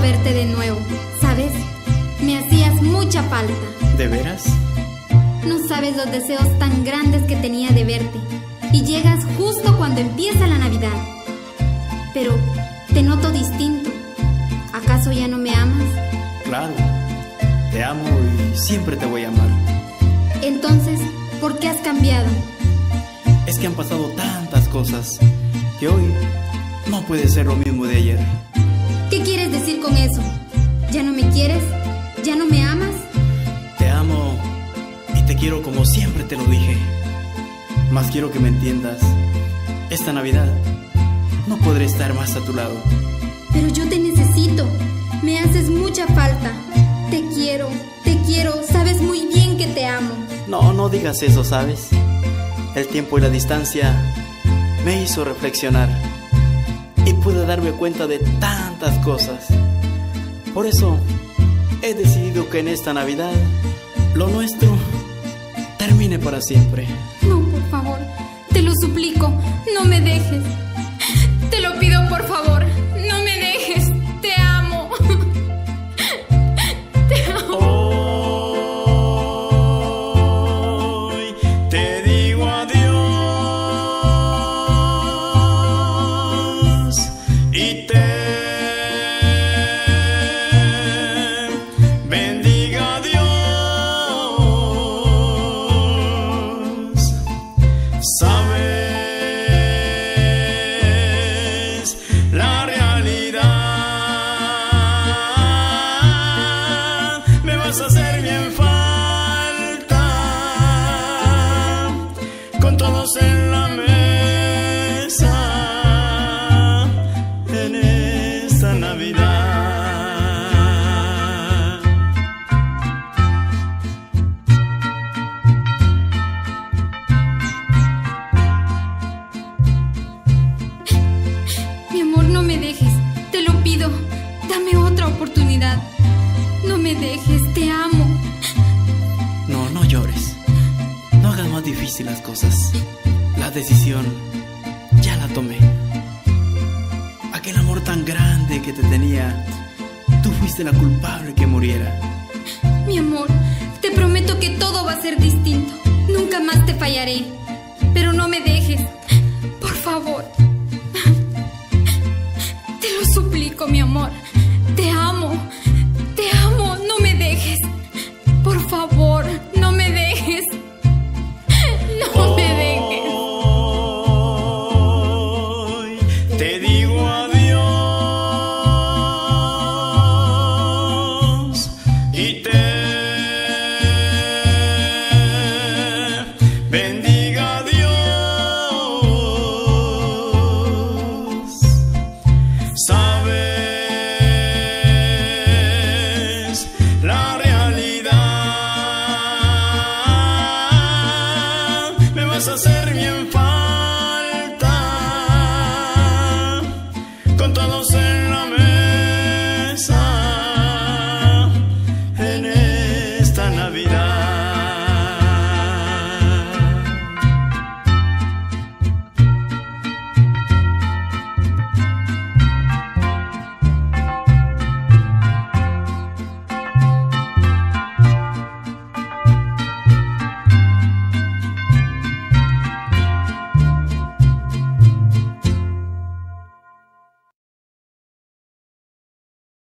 verte de nuevo. ¿Sabes? Me hacías mucha falta. ¿De veras? No sabes los deseos tan grandes que tenía de verte. Y llegas justo cuando empieza la Navidad. Pero te noto distinto. ¿Acaso ya no me amas? Claro. Te amo y siempre te voy a amar. Entonces, ¿por qué has cambiado? Es que han pasado tantas cosas que hoy no puede ser lo mismo de ayer. ¿Qué quieres decir con eso? ¿Ya no me quieres? ¿Ya no me amas? Te amo y te quiero como siempre te lo dije. Más quiero que me entiendas. Esta Navidad no podré estar más a tu lado. Pero yo te necesito. Me haces mucha falta. Te quiero, te quiero. Sabes muy bien que te amo. No, no digas eso, ¿sabes? El tiempo y la distancia me hizo reflexionar y pude darme cuenta de tantas cosas. Por eso he decidido que en esta Navidad lo nuestro termine para siempre. No, por favor, te lo suplico, no me dejes. Te lo pido por favor, no me dejes. Te amo. Te amo. Hoy te digo adiós y te oportunidad. No me dejes, te amo. No, no llores. No hagas más difícil las cosas. La decisión ya la tomé. Aquel amor tan grande que te tenía, tú fuiste la culpable que muriera. Mi amor, te prometo que todo va a ser distinto. Nunca más te fallaré. Pero no me dejes. Vas hacer bien falta. Con todos en